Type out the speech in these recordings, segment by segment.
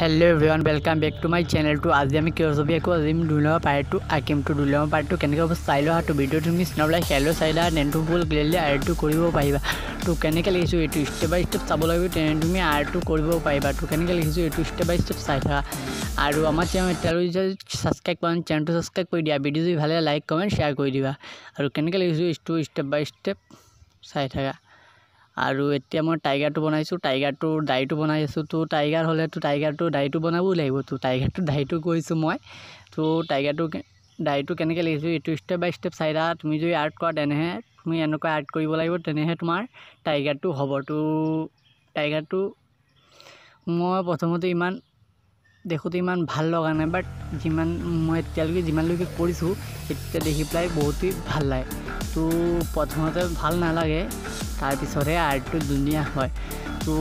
Hello' everyone welcome back to my চেনেলটো আজি আমি কিয় ছবি আকৌ আজি আমি দুই নম্বৰ পাৰ্টটো আঁকিম তো দুই নম্বৰ পাৰ্টটো কেনেকৈ চাই লোৱা তো ভিডিঅ'টো তুমি চিনাবলৈ খেলো চাই লোৱা তো ফুল ক্লিয়াৰলি আৰ্টটো কৰিব পাৰিবা তো কেনেকৈ লিখিছোঁ এইটো ষ্টেপ বাই ষ্টেপ চাব লাগিব তেনে তুমি আৰ্টটো কৰিব পাৰিবা তো কেনেকৈ লিখিছোঁ এইটো ষ্টেপ বাই ষ্টেপ চাই থাকা আৰু আমাৰ চেনেল এতিয়ালৈ যদি ছাবস্ক্ৰাইব কৰা চেনেলটো ছাবস্ক্ৰাইব কৰি দিয়া ভিডিঅ' যদি ভালে লাইক কমেণ্ট শ্বেয়াৰ কৰি দিবা আৰু কেনেকৈ লিখিছোঁ এইটো ষ্টেপ বাই ষ্টেপ চাই থাকা আৰু এতিয়া মই টাইগাৰটো বনাইছোঁ টাইগাৰটোৰ দাড়িটো বনাই আছোঁ তো টাইগাৰ হ'লেতো টাইগাৰটো দাড়িটো বনাবই লাগিব তো টাইগাৰটো দাড়িটো কৰিছোঁ মই তো টাইগাৰটো দাড়িটো কেনেকৈ লিখিছোঁ এইটো ষ্টেপ বাই ষ্টেপ চাই থাকা তুমি যদি আৰ্ট কৰা তেনেহে তুমি এনেকুৱা আৰ্ট কৰিব লাগিব তেনেহে তোমাৰ টাইগাৰটো হ'ব তো টাইগাৰটো মই প্ৰথমতে ইমান দেখোঁতে ইমান ভাল লগা নাই বাট যিমান মই এতিয়ালৈকে যিমানলৈকে কৰিছোঁ এতিয়া দেখি পেলাই বহুতেই ভাল লাগে তো প্ৰথমতে ভাল নালাগে। তাৰপিছতহে আৰ্টটো ধুনীয়া হয়। তো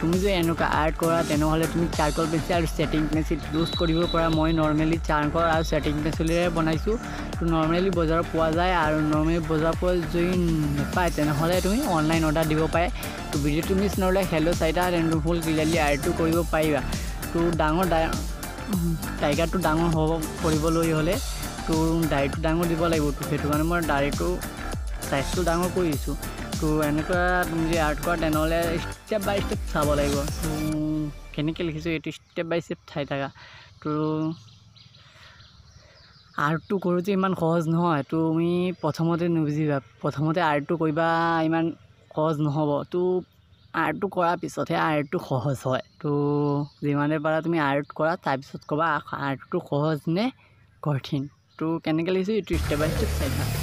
তুমি যদি এনেকুৱা আৰ্ট কৰা তেনেহ'লে তুমি চাৰ্কল পেঞ্চিল আৰু ছেটিং পেঞ্চিল ইউজ কৰিব পৰা। মই নৰ্মেলি চাৰ্কল আৰু ছেটিং পেঞ্চিলেৰে বনাইছোঁ। তো নৰ্মেলি বজাৰত পোৱা যায় আৰু নৰ্মেলি বজাৰৰ পৰা যদি নাপায় তেনেহ'লে তুমি অনলাইন অৰ্ডাৰ দিব পাৰে। তো ভিডিঅ'টো মিছ নহ'লে হেল্ল' চাৰিটা তেনে ফুল ক্লিয়াৰলি আৰ্টটো কৰিব পাৰিবা। তো ডাঙৰ টাইগাৰটো ডাঙৰ হ'ব কৰিবলৈ হ'লে তো দাড়িটো ডাঙৰ দিব লাগিব। তো সেইটো কাৰণে মই দাড়িটো চাইজটো ডাঙৰ কৰি দিছোঁ। তো এনেকুৱা তুমি যদি আৰ্ট কৰা তেনেহ'লে ষ্টেপ বাই ষ্টেপ চাব লাগিব। কেনেকৈ লিখিছোঁ এইটো ষ্টেপ বাই ষ্টেপ চাই থাকা। তো আৰ্টটো কৰোঁতে ইমান সহজ নহয়। তুমি প্ৰথমতে নুবুজিবা। প্ৰথমতে আৰ্টটো কৰিবা ইমান সহজ নহ'ব। তো আৰ্টটো কৰাৰ পিছতহে আৰ্টটো সহজ হয়। তো যিমানে পাৰা তুমি আৰ্ট কৰা তাৰপিছত ক'বা আৰ্টটো সহজ নে কঠিন? তো কেনেকৈ লিখিছোঁ এইটো ষ্টেপ বাই ষ্টেপ চাই থাকা।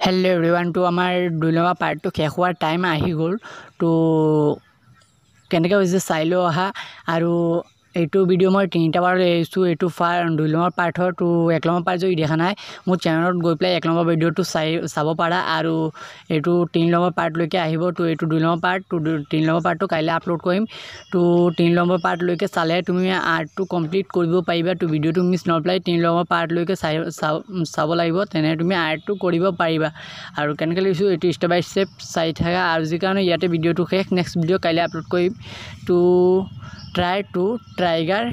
হেল্ল' এভৰিৱানটো আমাৰ দুই নম্বৰ পাৰ্টটো শেষ হোৱাৰ টাইম আহি গ'ল। তো কেনেকৈ হৈছে চাই লৈ অহা আৰু এইটো ভিডিঅ' মই তিনিটা বাৰ এৰিছোঁ এইটো ফাৰ দুই নম্বৰ পাৰ্টৰ তো এক নম্বৰ পাৰ্ট যদি দেখা নাই মোৰ চেনেলত গৈ পেলাই এক নম্বৰ ভিডিঅ'টো চাই চাব পাৰা আৰু এইটো তিনি নম্বৰ পাৰ্টলৈকে আহিব তো এইটো দুই নম্বৰ পাৰ্ট তো তিনি নম্বৰ পাৰ্টটো কাইলৈ আপলোড কৰিম। তো তিনি নম্বৰ পাৰ্টলৈকে চালে তুমি আৰ্টটো কমপ্লিট কৰিব পাৰিবা তো ভিডিঅ'টো মিছ নপেলাই তিনি নম্বৰ পাৰ্টলৈকে চাই চাব লাগিব তেনে তুমি আৰ্টটো কৰিব পাৰিবা। আৰু কেনেকৈ লিখিছোঁ এইটো ষ্টেপ বাই ষ্টেপ চাই থাকা আৰু যি কাৰণে ইয়াতে ভিডিঅ'টো শেষ নেক্সট ভিডিঅ' কাইলৈ আপলোড কৰিম। তো ট্ৰাই টু টাইগাৰ